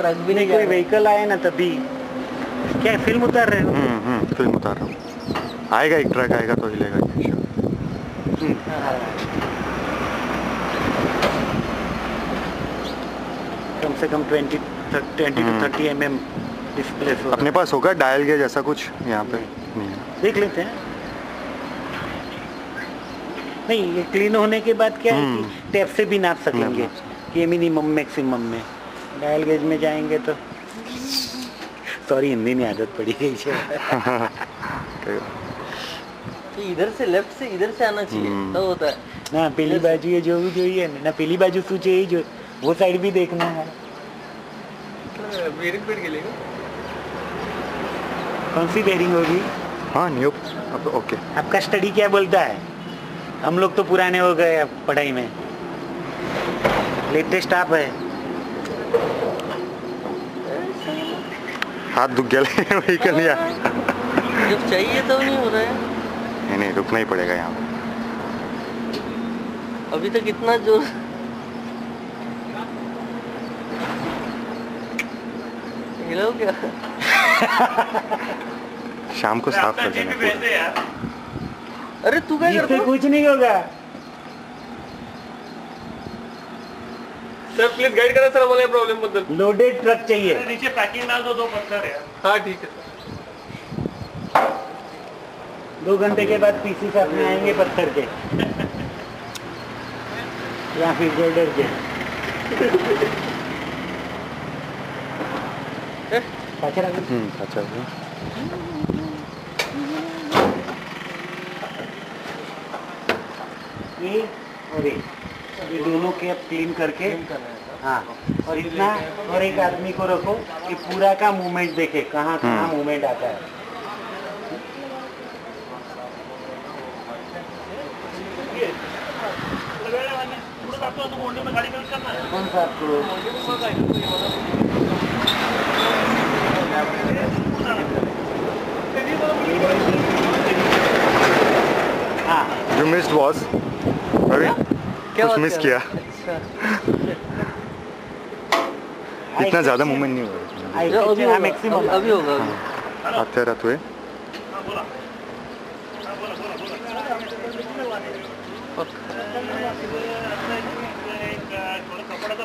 Truck भी नहीं कोई व्हीकल आए ना तभी क्या फ़िल्म उतार रहे हो हम्म हम्म फ़िल्म उतार रहा हूँ आएगा एक ट्रक आएगा तो हिलेगा ये। कम से कम twenty twenty two. Thirty M M display अपने पास होगा डायल गेज ऐसा कुछ यहाँ पे नहीं है देख लेते हैं नहीं ये क्लीन होने के बाद क्या है। कि टैप से भी नाप सकेंगे कि मिनिमम मैक्सिमम में डायल गेज में जाएँगे तो सॉरी हिंदी नहीं आदत पड़ी गई है। तो इधर से लेफ़्ट से इधर से आना चाहिए तो होता है। ना पीली बाजू ये जो भी जो ही है ना पीली बाजू तू चाहिए जो वो साइड भी देखना है। बेरिंग पर गिलेगा कौन सी बेरिंग होगी? हाँ न्यू अब तो ओके। आपका स्टडी क्या बोलता है? हम लोग तो पुराने हो गए अब पढ़ाई में। लेटेस्ट आप है। हाथ दुख गया वही कर लिया। जब चाहिए तब नहीं हो रहा है। नहीं नहीं रुकना ही पड़ेगा यहाँ। अभी तक इतना ज़ोर हिलाओ क्या? शाम को साफ़ कर देना। अरे तू क्या करता कुछ नहीं होगा। सर प्लीज़ गाइड करा सर हमारे प्रॉब्लम बदल लोडेड ट्रक चाहिए। नीचे पैकिंग डाल दो दो पत्थर यार। हाँ ठीक है। दो घंटे के बाद पीसी से अपने आएँगे पत्थर के। या फिर गोल्डर के। अच्छा लगा हम्म अच्छा लगा ये और ये। ये दोनों के क्लीन करके हाँ और इतना और एक आदमी को रखो कि पूरा का मूवमेंट देखे कहाँ कहाँ। मूवमेंट आता है। कौन सा आपको? हाँ। You missed was? अरे क्या कुछ मिस किया। इतना ज़्यादा मूवमेंट नहीं हुआ। अभी हाँ, होगा मैक्सिमम अभी- अभी होगा आते रहते हुए।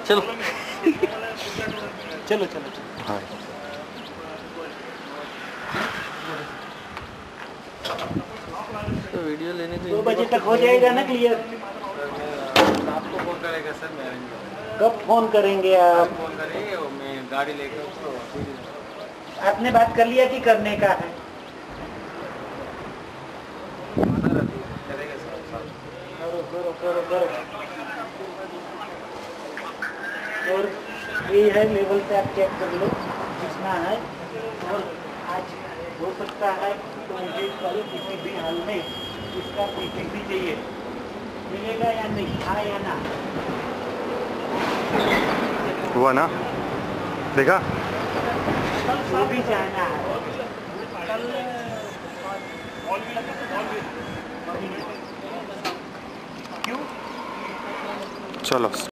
चलो। चलो चलो चलो। हाँ। तो वीडियो लेने को दो बजे तक हो जाएगा ना क्लियर आपको फ़ोन करेगा सर? मैं। कब फ़ोन करेंगे आप? फ़ोन करेंगे और मैं गाड़ी लेकर उसको आपने बात कर लिया कि करने का है। करो करो करो और ये है लेवल पे आप चेक कर लो कितना है। और आज हो सकता है तो मुझे कल किसी भी हाल में इसका पीपीसी चाहिए। मिलेगा या नहीं ना हुआ ना? देखा? जाना चलो।